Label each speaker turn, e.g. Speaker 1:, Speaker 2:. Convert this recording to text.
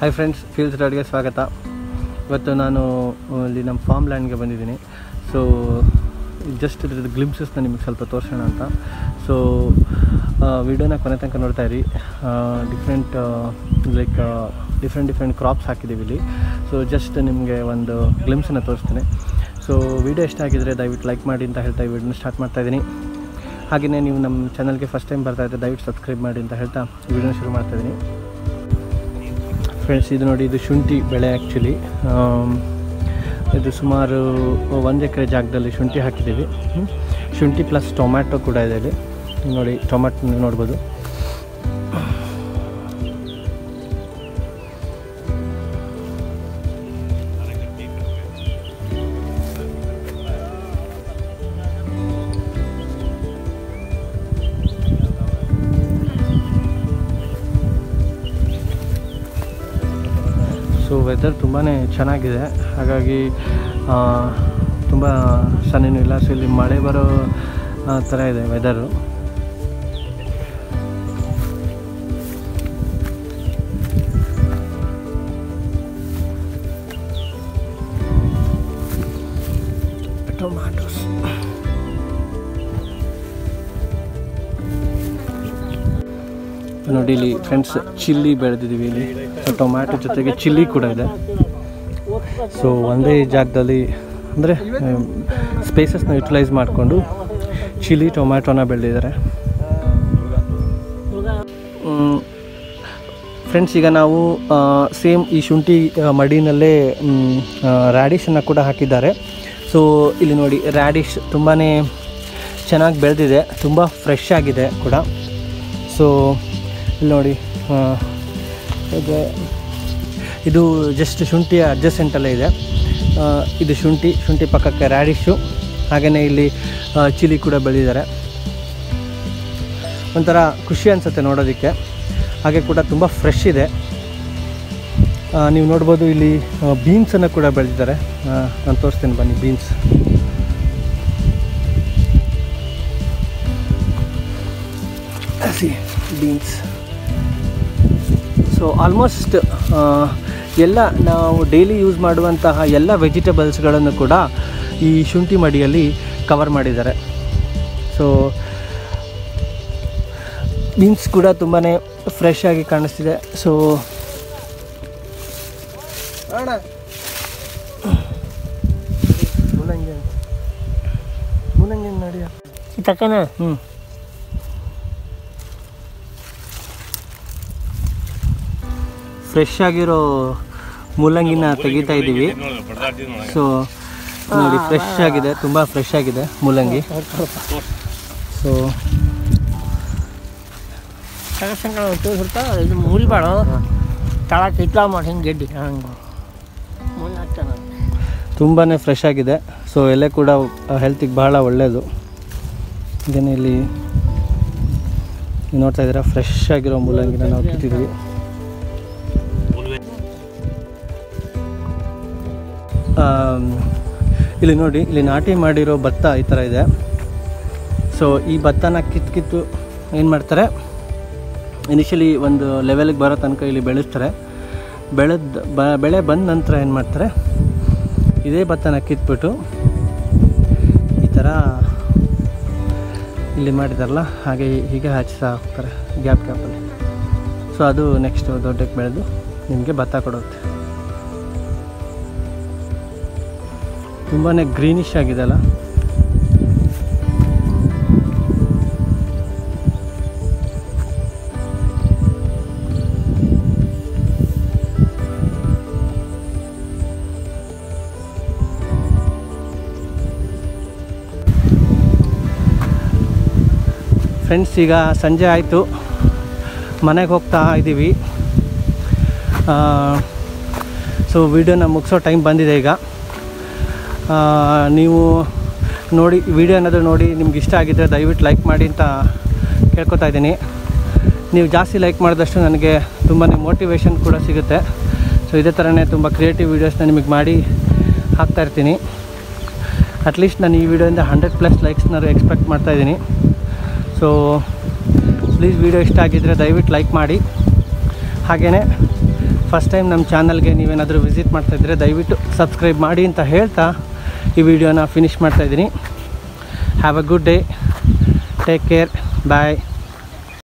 Speaker 1: Hi friends feels ರೋಡ್ಗೆ ಸ್ವಾಗತ ಇವತ್ತು ನಾನು ಇಲ್ಲಿ ನಮ್ಮ ಫಾರ್ಮ್ ಲ್ಯಾಂಡ್ಗೆ ಬಂದಿದ್ದೀನಿ. ಸೊ ಜಸ್ಟ್ ಇದ್ರದ್ದು ಗ್ಲಿಮ್ಸಸ್ನ ನಿಮಗೆ ಸ್ವಲ್ಪ ತೋರಿಸೋಣ ಅಂತ. ಸೊ ವಿಡಿಯೋನ ಕೊನೆ ತನಕ ನೋಡ್ತಾ ಇರಿ. Different like different different crops ಹಾಕಿದ್ದೀವಿ ಇಲ್ಲಿ. ಸೊ ಜಸ್ಟ್ ನಿಮಗೆ ಒಂದು ಗ್ಲಿಮ್ಸನ್ನು ತೋರಿಸ್ತೀನಿ. ಸೊ ವಿಡಿಯೋ ಇಷ್ಟ ಆಗಿದ್ರೆ ದಯವಿಟ್ಟು ಲೈಕ್ ಮಾಡಿ ಅಂತ ಹೇಳ್ತಾ ಈ ವಿಡಿಯೋನ ಸ್ಟಾರ್ಟ್ ಮಾಡ್ತಾ ಇದ್ದೀನಿ. ಹಾಗೆಯೇ ನೀವು ನಮ್ಮ ಚಾನಲ್ಗೆ ಫಸ್ಟ್ ಟೈಮ್ ಬರ್ತಾ ಇದ್ದರೆ ದಯವಿಟ್ಟು ಸಬ್ಸ್ಕ್ರೈಬ್ ಮಾಡಿ ಅಂತ ಹೇಳ್ತಾ ವಿಡಿಯೋನ ಶುರು ಮಾಡ್ತಾ ಇದ್ದೀನಿ. ಫ್ರೆಂಡ್ಸ್ ಇದು ನೋಡಿ, ಇದು ಶುಂಠಿ ಬೆಳೆ ಆ್ಯಕ್ಚುಲಿ ಇದು ಸುಮಾರು ಒಂದು ಎಕರೆ ಜಾಗದಲ್ಲಿ ಶುಂಠಿ ಹಾಕಿದ್ದೀವಿ. ಶುಂಠಿ ಪ್ಲಸ್ ಟೊಮ್ಯಾಟೊ ಕೂಡ ಇದೆ ಇಲ್ಲಿ. ನೋಡಿ ಟೊಮ್ಯಾಟೊ ನೋಡ್ಬೋದು. ಸೊ ವೆದರ್ ತುಂಬಾ ಚೆನ್ನಾಗಿದೆ. ಹಾಗಾಗಿ ತುಂಬ ಸನ್ನಿನೂ ಇಲ್ಲ. ಸೊ ಇಲ್ಲಿ ಮಳೆ ಬರೋ ಥರ ಇದೆ ವೆದರು ಟೊಮ್ಯಾಟೋಸ್ ನೋಡಿ ಇಲ್ಲಿ ಫ್ರೆಂಡ್ಸ್ ಚಿಲ್ಲಿ ಬೆಳೆದಿದ್ದೀವಿ ಇಲ್ಲಿ. ಸೊ ಟೊಮ್ಯಾಟೊ ಜೊತೆಗೆ ಚಿಲ್ಲಿ ಕೂಡ ಇದೆ. ಸೊ ಒಂದೇ ಜಾಗದಲ್ಲಿ, ಅಂದರೆ ಸ್ಪೇಸಸ್ನ ಯುಟಿಲೈಸ್ ಮಾಡಿಕೊಂಡು ಚಿಲ್ಲಿ ಟೊಮ್ಯಾಟೊನ ಬೆಳೆದಿದ್ದಾರೆ. ಫ್ರೆಂಡ್ಸ್ ಈಗ ನಾವು ಸೇಮ್ ಈ ಶುಂಠಿ ಮಡಿನಲ್ಲೇ ರ್ಯಾಡಿಶನ್ನು ಕೂಡ ಹಾಕಿದ್ದಾರೆ. ಸೊ ಇಲ್ಲಿ ನೋಡಿ ರ್ಯಾಡಿಶ್ ತುಂಬಾ ಚೆನ್ನಾಗಿ ಬೆಳೆದಿದೆ. ತುಂಬ ಫ್ರೆಶ್ ಆಗಿದೆ ಕೂಡ. ಸೊ ಇಲ್ಲಿ ನೋಡಿ ಇದು ಇದು ಜಸ್ಟ್ ಶುಂಠಿಯ ಅಡ್ಜಸ್ಟೆಂಟಲ್ಲೇ ಇದೆ. ಇದು ಶುಂಠಿ ಶುಂಠಿ ಪಕ್ಕಕ್ಕೆ ರ್ಯಾಡಿಶು ಹಾಗೆಯೇ ಇಲ್ಲಿ ಚಿಲಿ ಕೂಡ ಬೆಳೆದಿದ್ದಾರೆ. ಒಂಥರ ಖುಷಿ ಅನಿಸುತ್ತೆ ನೋಡೋದಕ್ಕೆ. ಹಾಗೆ ಕೂಡ ತುಂಬ ಫ್ರೆಶ್ ಇದೆ. ನೀವು ನೋಡ್ಬೋದು ಇಲ್ಲಿ ಬೀನ್ಸನ್ನು ಕೂಡ ಬೆಳೆದಿದ್ದಾರೆ. ನಾನು ತೋರಿಸ್ತೀನಿ ಬನ್ನಿ ಬೀನ್ಸ್ ಬೀನ್ಸ್ ಸೊ ಆಲ್ಮೋಸ್ಟ್ ಎಲ್ಲ ನಾವು ಡೈಲಿ ಯೂಸ್ ಮಾಡುವಂತಹ ಎಲ್ಲ ವೆಜಿಟೇಬಲ್ಸ್ಗಳನ್ನು ಕೂಡ ಈ ಶುಂಠಿ ಮಡಿಯಲ್ಲಿ ಕವರ್ ಮಾಡಿದ್ದಾರೆ. ಸೊ ಬೀನ್ಸ್ ಕೂಡ ತುಂಬಾ ಫ್ರೆಶ್ ಆಗಿ ಕಾಣಿಸ್ತಿದೆ. ಸೊ ಮುಲಂಗಿ ಮುಲಂಗಿ ನಡಿಯ
Speaker 2: ತಕ್ಕನ?
Speaker 1: ಹ್ಞೂ ಫ್ರೆಶ್ ಆಗಿರೋ ಮೂಲಂಗಿನ ತೆಗಿತಾ ಇದ್ದೀವಿ. ಸೊ ನೋಡಿ ಫ್ರೆಶ್ ಆಗಿದೆ ತುಂಬ ಫ್ರೆಶ್ ಆಗಿದೆ ಮೂಲಂಗಿ. ಸೊ
Speaker 2: ಇದು ಮುರಿಬೇಡ. ತಳಕ್ಕೆ ಇಟ್ಲ ಮಾಡಿ ಹಿಂಗೆ ಗೆಡ್ಡಿ. ಹಂಗೆ.
Speaker 1: ತುಂಬಾ ಫ್ರೆಶ್ ಆಗಿದೆ. ಸೊ ಎಲೆ ಕೂಡ ಹೆಲ್ತಿಗೆ ಬಹಳ ಒಳ್ಳೆಯದು ಇದನ್ನು ಇಲ್ಲಿ ನೋಡ್ತಾ ಇದ್ದೀರಾ? ಫ್ರೆಶ್ ಆಗಿರೋ ಮೂಲಂಗಿನ ನಾವು ಕಿತ್ತಿದ್ವಿ ಇಲ್ಲಿ ನೋಡಿ, ಇಲ್ಲಿ ನಾಟಿ ಮಾಡಿರೋ ಭತ್ತ ಈ ಥರ ಇದೆ. ಸೊ ಈ ಭತ್ತನ ಕಿತ್ತು ಕಿತ್ತು ಏನು ಮಾಡ್ತಾರೆ? ಇನಿಷಿಯಲಿ ಒಂದು ಲೆವೆಲ್ಗೆ ಬರೋ ತನಕ ಇಲ್ಲಿ ಬೆಳೆಸ್ತಾರೆ. ಬೆಳೆದ ಬ, ಬೆಳೆ ಬಂದ ನಂತರ ಏನು ಮಾಡ್ತಾರೆ? ಇದೇ ಭತ್ತನ ಕಿತ್ಬಿಟ್ಟು ಈ ಥರ ಇಲ್ಲಿ ಮಾಡಿದಾರಲ್ಲ, ಹಾಗೆ ಹೀಗೆ ಹಾಚಿಸ್ತಾ ಹೋಗ್ತಾರೆ, ಗ್ಯಾಪ್ ಗ್ಯಾಪಲ್ಲಿ. ಸೊ ಅದು ನೆಕ್ಸ್ಟ್ ದೊಡ್ಡಕ್ಕೆ ಬೆಳೆದು ನಿಮಗೆ ಭತ್ತ ಕೊಡುತ್ತೆ. ತುಂಬಾ ಗ್ರೀನಿಶ್ ಆಗಿದೆ ಅಲ್ಲ ಫ್ರೆಂಡ್ಸ್ ಈಗ ಸಂಜೆ ಆಯಿತು. ಮನೆಗೆ ಹೋಗ್ತಾ ಇದ್ದೀವಿ ಸೊ ವಿಡಿಯೋನ ಮುಗಿಸೋ ಟೈಮ್ ಬಂದಿದೆ ಈಗ. ನೀವು ನೋಡಿ ವಿಡಿಯೋ ಏನಾದರೂ ನೋಡಿ ನಿಮ್ಗೆ ಇಷ್ಟ ಆಗಿದ್ದರೆ ದಯವಿಟ್ಟು ಲೈಕ್ ಮಾಡಿ ಅಂತ ಕೇಳ್ಕೊತಾ ಇದ್ದೀನಿ. ನೀವು ಜಾಸ್ತಿ ಲೈಕ್ ಮಾಡಿದಷ್ಟು ನನಗೆ ತುಂಬಾ ಮೋಟಿವೇಶನ್ ಕೂಡ ಸಿಗುತ್ತೆ. ಸೊ ಇದೇ ಥರನೇ ತುಂಬ ಕ್ರಿಯೇಟಿವ್ ವೀಡಿಯೋಸ್ನ ನಿಮಗೆ ಮಾಡಿ ಹಾಕ್ತಾಯಿರ್ತೀನಿ ಅಟ್ಲೀಸ್ಟ್ ನಾನು ಈ ವಿಡಿಯೋಯಿಂದ ಹಂಡ್ರೆಡ್ ಪ್ಲಸ್ ಲೈಕ್ಸ್ನಾರು ಎಕ್ಸ್ಪೆಕ್ಟ್ ಮಾಡ್ತಾ ಇದ್ದೀನಿ. ಸೊ ಪ್ಲೀಸ್ ವಿಡಿಯೋ ಇಷ್ಟ ಆಗಿದ್ದರೆ ದಯವಿಟ್ಟು ಲೈಕ್ ಮಾಡಿ. ಹಾಗೆಯೇ ಫಸ್ಟ್ ಟೈಮ್ ನಮ್ಮ ಚಾನಲ್ಗೆ ನೀವೇನಾದರೂ ವಿಸಿಟ್ ಮಾಡ್ತಾಯಿದ್ರೆ ದಯವಿಟ್ಟು ಸಬ್ಸ್ಕ್ರೈಬ್ ಮಾಡಿ ಅಂತ ಹೇಳ್ತಾ ಈ ವಿಡಿಯೋನ ಫಿನಿಶ್ ಮಾಡ್ತಾಯಿದ್ದೀನಿ have a good day take care bye